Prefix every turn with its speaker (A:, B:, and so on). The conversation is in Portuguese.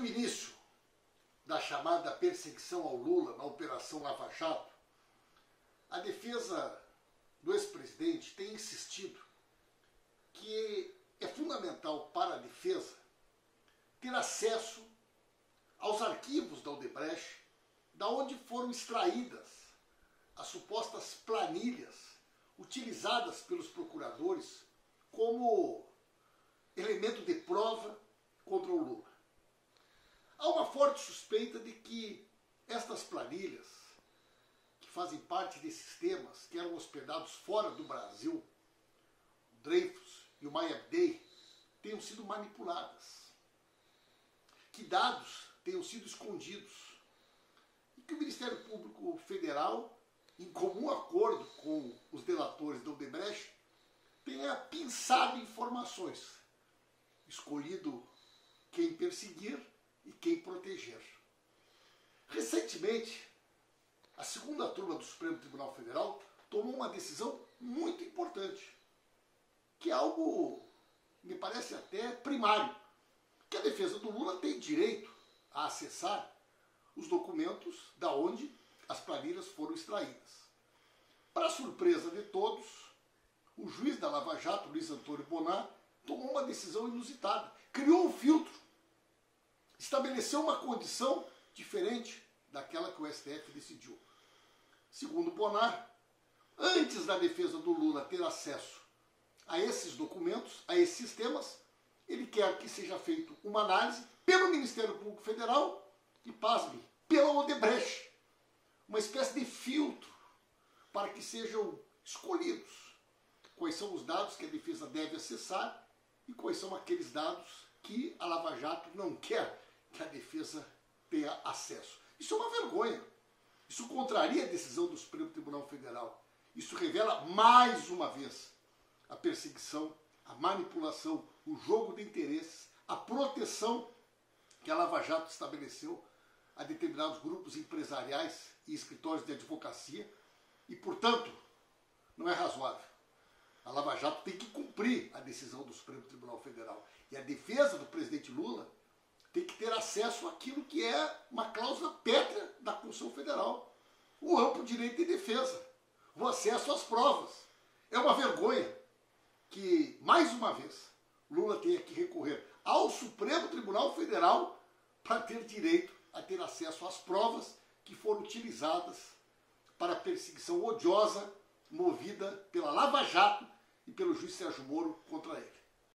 A: o início da chamada perseguição ao Lula na Operação Lava Jato, a defesa do ex-presidente tem insistido que é fundamental para a defesa ter acesso aos arquivos da Odebrecht, da onde foram extraídas as supostas planilhas utilizadas pelos procuradores como elemento de prova contra o Lula. Há uma forte suspeita de que estas planilhas, que fazem parte de sistemas que eram hospedados fora do Brasil, o Dreyfus e o Maya Day, tenham sido manipuladas. Que dados tenham sido escondidos. E que o Ministério Público Federal, em comum acordo com os delatores da Odebrecht, tenha pinçado informações, escolhido quem perseguir proteger. Recentemente, a segunda turma do Supremo Tribunal Federal tomou uma decisão muito importante, que é algo, me parece até primário, que a defesa do Lula tem direito a acessar os documentos da onde as planilhas foram extraídas. Para surpresa de todos, o juiz da Lava Jato, Luiz Antônio Bonar, tomou uma decisão inusitada. Criou um filtro. Estabeleceu uma condição diferente daquela que o STF decidiu. Segundo Bonar, antes da defesa do Lula ter acesso a esses documentos, a esses sistemas, ele quer que seja feita uma análise pelo Ministério Público Federal e, pasme, pela Odebrecht. Uma espécie de filtro para que sejam escolhidos quais são os dados que a defesa deve acessar e quais são aqueles dados que a Lava Jato não quer que a defesa tenha acesso. Isso é uma vergonha. Isso contraria a decisão do Supremo Tribunal Federal. Isso revela mais uma vez a perseguição, a manipulação, o jogo de interesses, a proteção que a Lava Jato estabeleceu a determinados grupos empresariais e escritórios de advocacia e, portanto, não é razoável. A Lava Jato tem que cumprir a decisão do Supremo Tribunal Federal. E a defesa do presidente Lula tem que ter acesso àquilo que é uma cláusula pétrea da Constituição Federal. O amplo direito de defesa, o acesso às provas. É uma vergonha que, mais uma vez, Lula tenha que recorrer ao Supremo Tribunal Federal para ter direito a ter acesso às provas que foram utilizadas para a perseguição odiosa movida pela Lava Jato e pelo juiz Sérgio Moro contra ele.